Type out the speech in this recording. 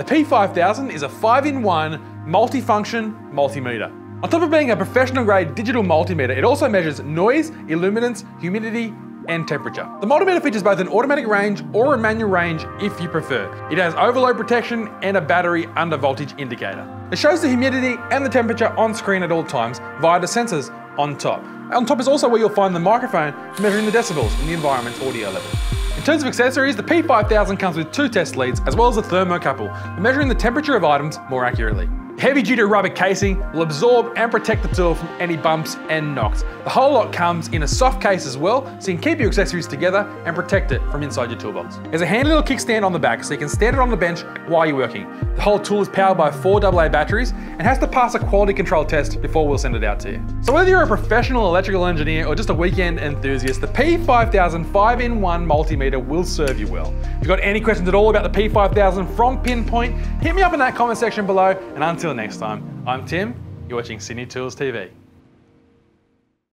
The P5000 is a 5-in-1 multifunction multimeter. On top of being a professional grade digital multimeter, it also measures noise, illuminance, humidity, and temperature. The multimeter features both an automatic range or a manual range if you prefer. It has overload protection and a battery under voltage indicator. It shows the humidity and the temperature on screen at all times via the sensors on top. On top is also where you'll find the microphone measuring the decibels in the environment's audio level. In terms of accessories, the P5000 comes with two test leads as well as a thermocouple for measuring the temperature of items more accurately. Heavy duty rubber casing will absorb and protect the tool from any bumps and knocks. The whole lot comes in a soft case as well, so you can keep your accessories together and protect it from inside your toolbox. There's a handy little kickstand on the back, so you can stand it on the bench while you're working. The whole tool is powered by four AA batteries and has to pass a quality control test before we'll send it out to you. So whether you're a professional electrical engineer or just a weekend enthusiast, the P5000 5-in-1 multimeter will serve you well. If you've got any questions at all about the P5000 from Pinpoint, hit me up in that comment section below, and until next time, I'm Tim, you're watching Sydney Tools TV.